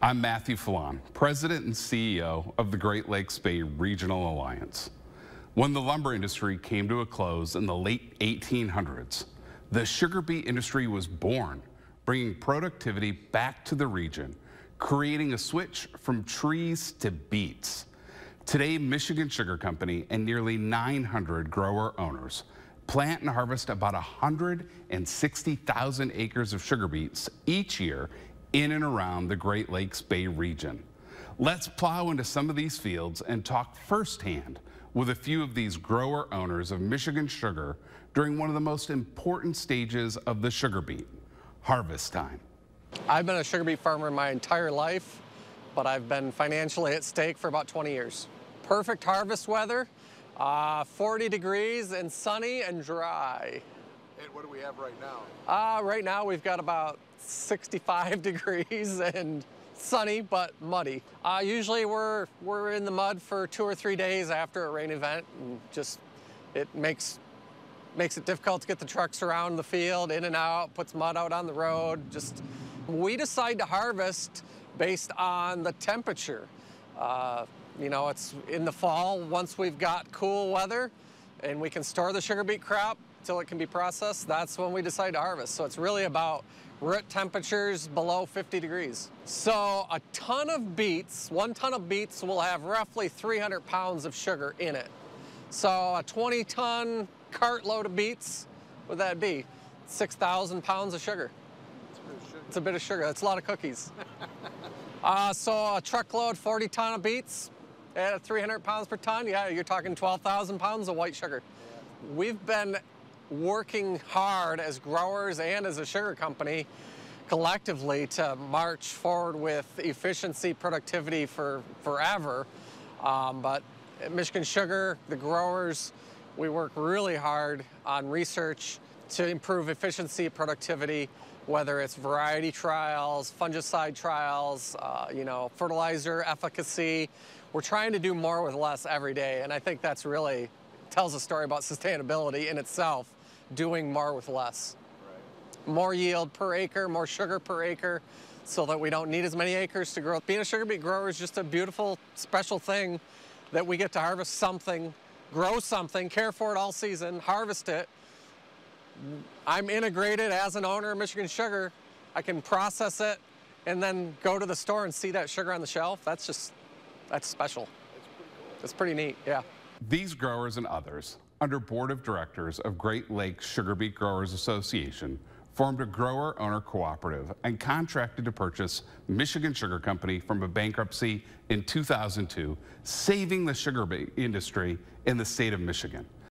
I'm Matthew Felan, President and CEO of the Great Lakes Bay Regional Alliance. When the lumber industry came to a close in the late 1800s, the sugar beet industry was born, bringing productivity back to the region, creating a switch from trees to beets. Today, Michigan Sugar Company and nearly 900 grower owners plant and harvest about 160,000 acres of sugar beets each year in and around the Great Lakes Bay region. Let's plow into some of these fields and talk firsthand with a few of these grower owners of Michigan sugar during one of the most important stages of the sugar beet, harvest time. I've been a sugar beet farmer my entire life, but I've been financially at stake for about 20 years. Perfect harvest weather, uh, 40 degrees and sunny and dry. And what do we have right now? Uh, right now we've got about 65 degrees and sunny but muddy. Uh, usually we're we're in the mud for two or three days after a rain event, and just it makes makes it difficult to get the trucks around the field, in and out, puts mud out on the road. Just we decide to harvest based on the temperature. Uh, you know, it's in the fall once we've got cool weather and we can store the sugar beet crop till it can be processed. That's when we decide to harvest. So it's really about root temperatures below 50 degrees. So a ton of beets, one ton of beets will have roughly 300 pounds of sugar in it. So a 20 ton cartload of beets, what would that be? 6,000 pounds of sugar. It's a bit of sugar. That's a lot of cookies. uh, so a truckload, 40 ton of beets at 300 pounds per ton, yeah, you're talking 12,000 pounds of white sugar. We've been working hard as growers and as a sugar company collectively to march forward with efficiency, productivity for forever. Um, but at Michigan Sugar, the growers, we work really hard on research to improve efficiency, productivity, whether it's variety trials, fungicide trials, uh, you know, fertilizer efficacy. We're trying to do more with less every day, and I think that's really tells a story about sustainability in itself doing more with less. Right. More yield per acre, more sugar per acre, so that we don't need as many acres to grow. Being a sugar beet grower is just a beautiful, special thing that we get to harvest something, grow something, care for it all season, harvest it. I'm integrated as an owner of Michigan Sugar. I can process it and then go to the store and see that sugar on the shelf. That's just, that's special. That's pretty cool. It's pretty neat, yeah. These growers and others under board of directors of Great Lakes Sugar Beet Growers Association, formed a grower-owner cooperative and contracted to purchase Michigan Sugar Company from a bankruptcy in 2002, saving the sugar beet industry in the state of Michigan.